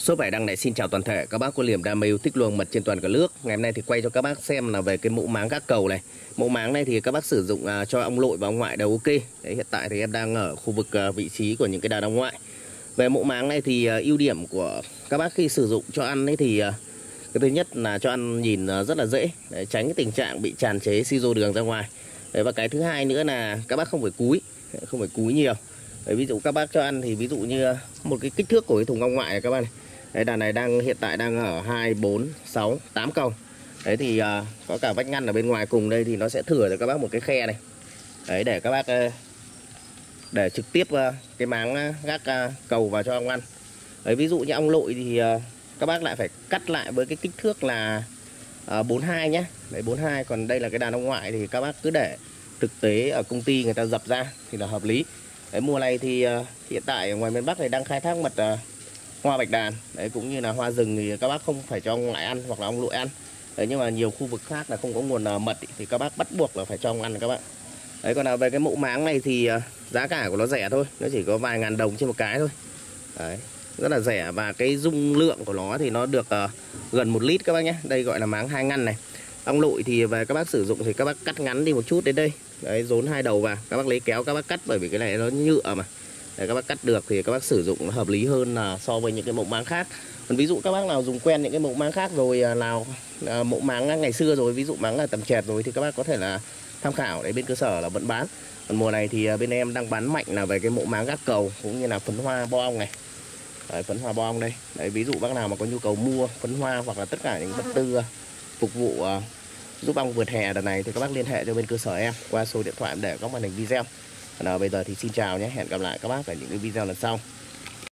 Số 7 đăng này xin chào toàn thể các bác có liềm đam mê yêu thích luồng mật trên toàn cả nước. Ngày hôm nay thì quay cho các bác xem là về cái mẫu máng các cầu này. Mẫu máng này thì các bác sử dụng à, cho ông nội và ông ngoại đều ok. Đấy, hiện tại thì em đang ở khu vực à, vị trí của những cái đàn ông ngoại. Về mẫu máng này thì à, ưu điểm của các bác khi sử dụng cho ăn ấy thì à, cái thứ nhất là cho ăn nhìn à, rất là dễ, Đấy, tránh cái tình trạng bị tràn chế si rô đường ra ngoài. Đấy, và cái thứ hai nữa là các bác không phải cúi, không phải cúi nhiều. Đấy, ví dụ các bác cho ăn thì ví dụ như à, một cái kích thước của cái thùng ong ngoại này các bác này Đấy, đàn này đang hiện tại đang ở 2, 4, 6, 8 cầu Đấy thì à, có cả vách ngăn ở bên ngoài cùng đây thì nó sẽ thừa cho các bác một cái khe này. Đấy để các bác à, để trực tiếp à, cái máng à, gác cầu vào cho ông ăn. Đấy ví dụ như ong lội thì các bác lại phải cắt lại với cái kích thước là à, 42 nhé Đấy 42 còn đây là cái đàn ông ngoại thì các bác cứ để thực tế ở công ty người ta dập ra thì là hợp lý. Đấy mùa này thì hiện tại ở ngoài miền Bắc này đang khai thác mật hoa bạch đàn. Đấy cũng như là hoa rừng thì các bác không phải cho ông lại ăn hoặc là ông lụi ăn. Đấy nhưng mà nhiều khu vực khác là không có nguồn à, mật ý, thì các bác bắt buộc là phải cho ông ăn các bạn đấy còn là về cái mẫu máng này thì à, giá cả của nó rẻ thôi. Nó chỉ có vài ngàn đồng trên một cái thôi. Đấy rất là rẻ. Và cái dung lượng của nó thì nó được uh, gần một lít các bác nhé. Đây gọi là máng hai ngăn này. Ong lụi thì về các bác sử dụng thì các bác cắt ngắn đi một chút đến đây. Đấy rốn hai đầu vào. Các bác lấy kéo các bác cắt bởi vì cái này nó nhựa mà để các bác cắt được thì các bác sử dụng hợp lý hơn là so với những cái mẫu máng khác. Còn ví dụ các bác nào dùng quen những cái mẫu máng khác rồi à, nào à, mẫu máng ngày xưa rồi ví dụ máng là tầm chẹt rồi thì các bác có thể là tham khảo để bên cơ sở là vẫn bán. Còn mùa này thì à, bên em đang bán mạnh là về cái mẫu máng gác cầu cũng như là phấn hoa bo ong này. Đấy, phấn hoa bo ong đây. Đấy, ví dụ bác nào mà có nhu cầu mua phấn hoa hoặc là tất cả những vật tư phục vụ giúp ong vượt hè đợt này thì các bác liên hệ cho bên cơ sở em qua số điện thoại để có màn hình video còn à, bây giờ thì xin chào nhé. Hẹn gặp lại các bác ở những cái video lần sau.